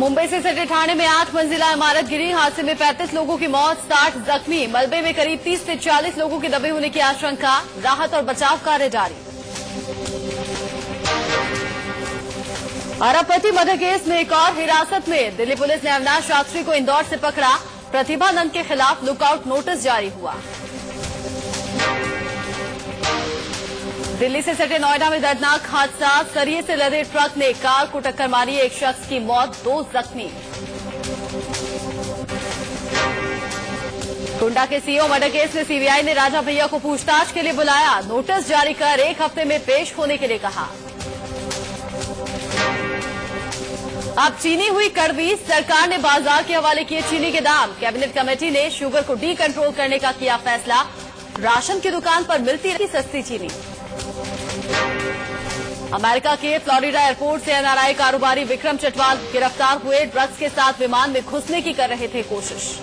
मुंबई से सटे ठाणे में आठ मंजिला इमारत गिरी। हादसे में 35 लोगों की मौत 60 जख्मी। मलबे में करीब 30 से 40 लोगों के दबे होने की आशंका। राहत और बचाव कार्य जारी। अरबपति मर्डर केस में एक और हिरासत में दिल्ली पुलिस ने अविनाश शास्त्री को इंदौर से पकड़ा। प्रतिभा नंद के खिलाफ लुकआउट नोटिस जारी हुआ। दिल्ली से सटे नोएडा में दर्दनाक हादसा। सरिये से लदे ट्रक ने कार को टक्कर मारी, एक शख्स की मौत, दो जख्मी। कुंडा के सीओ मर्डर केस में सीबीआई ने राजा भैया को पूछताछ के लिए बुलाया। नोटिस जारी कर एक हफ़्ते में पेश होने के लिए कहा। अब चीनी हुई कड़वी, सरकार ने बाज़ार के हवाले किए चीनी के दाम। कैबिनेट कमेटी ने शुगर को डी कंट्रोल करने का किया फैसला। राशन की दुकान पर मिलती रही सस्ती चीनी। अमेरिका के फ्लोरिडा एयरपोर्ट से एनआरआई कारोबारी विक्रम चटवाल गिरफ़्तार हुए, ड्रग्स के साथ विमान में घुसने की कर रहे थे कोशिश।